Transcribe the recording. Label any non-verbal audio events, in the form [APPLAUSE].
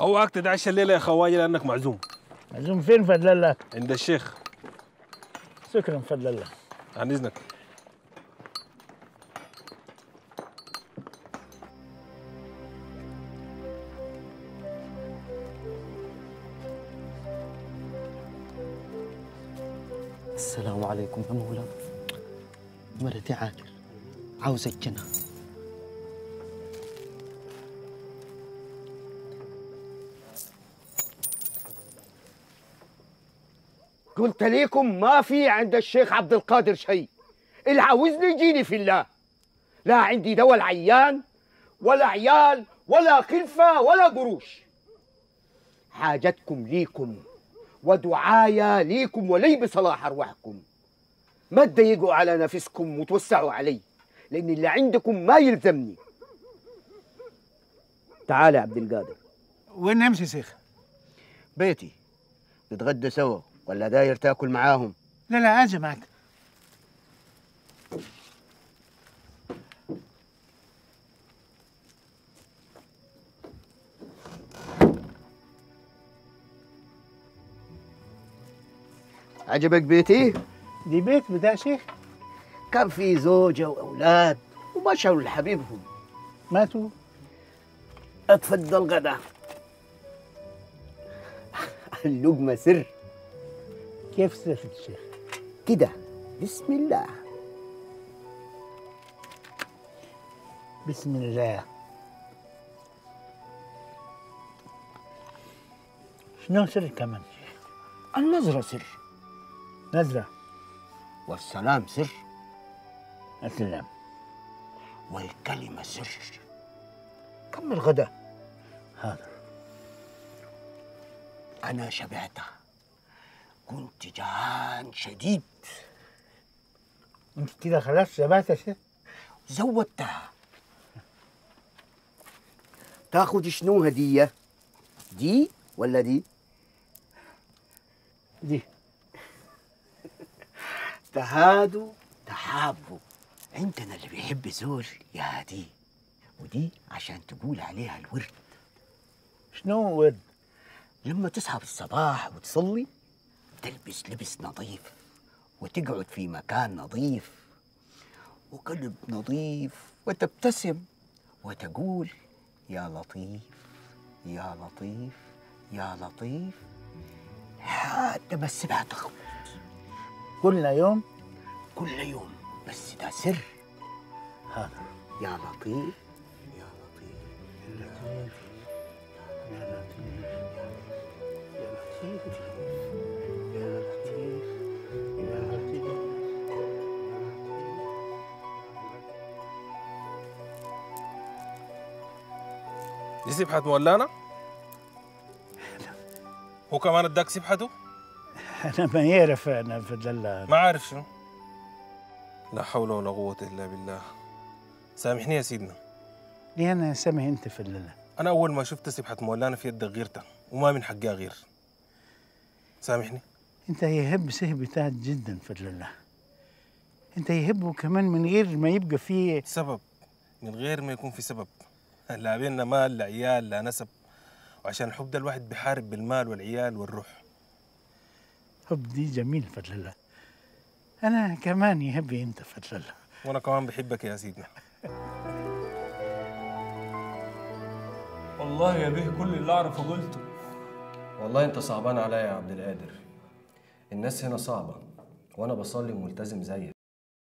اوعك تتعشى الليلة يا خواجة لأنك معزوم. معزوم فين فضل الله؟ عند الشيخ. شكرا فضل الله. عن إذنك. السلام عليكم يا مولانا. مرتي عاقل. عاوزة الجنة. قلت ليكم ما في عند الشيخ عبد القادر شيء. اللي عاوزني يجيني في الله. لا عندي دواء العيان ولا عيال ولا خلفة ولا قروش. حاجتكم ليكم ودعايا ليكم ولي بصلاح أرواحكم. ما تضيقوا على نفسكم وتوسعوا علي لأن اللي عندكم ما يلزمني. تعال يا عبد القادر. وين نمشي شيخ؟ بيتي. نتغدى سوا. ولا داير تاكل معاهم؟ لا لا أجي معك عجبك بيتي؟ دي بيت بتاع شيخ؟ كان في زوجة وأولاد ومشوا لحبيبهم ماتوا؟ اتفضل غدا. اللقمة سر. كيف سيف الشيخ؟ كده. بسم الله. بسم الله. شنو سر كمان شيخ؟ النظرة سر. نزرة والسلام سر. السلام. والكلمة سر. كمل غدا هذا. أنا شبعتها كنت جعان شديد. انت كده خلاص شبعت يا شيخ. زودتها. تاخذ شنو هدية دي ولا دي؟ دي. [LAUGHS] تهادوا تحابوا عندنا اللي بيحب زول يا دي. ودي عشان تقول عليها الورد. شنو ورد؟ لما تصحى في الصباح وتصلي تلبس لبس نظيف وتقعد في مكان نظيف وقلب نظيف وتبتسم وتقول يا لطيف يا لطيف يا لطيف. لحد ما السبعة تخلص كل يوم؟ كل يوم بس ده سر. هذا يا لطيف دي سبحة مولانا هو كمان اداك سبحته أنا ما يعرف أنا فضل الله ما عارف شنو. لا حول ولا قوة إلا بالله. سامحني يا سيدنا. ليه أنا سامح أنت فضل الله أنا أول ما شفت سبحة مولانا في يدك غيرتها وما من حقها غير. سامحني. أنت يهب سه بتاعك جدا فضل الله أنت يهبه كمان من غير ما يبقى فيه سبب. من غير ما يكون في سبب. لا بيننا مال لا عيال لا نسب وعشان الحب ده الواحد بيحارب بالمال والعيال والروح. حب دي جميل فضل الله أنا كمان يهبي أنت فضل الله وأنا كمان بحبك يا سيدنا. والله يا به كل اللي أعرفه قلته. والله أنت صعبان عليا يا عبد القادر. الناس هنا صعبة وأنا بصلي وملتزم زيك.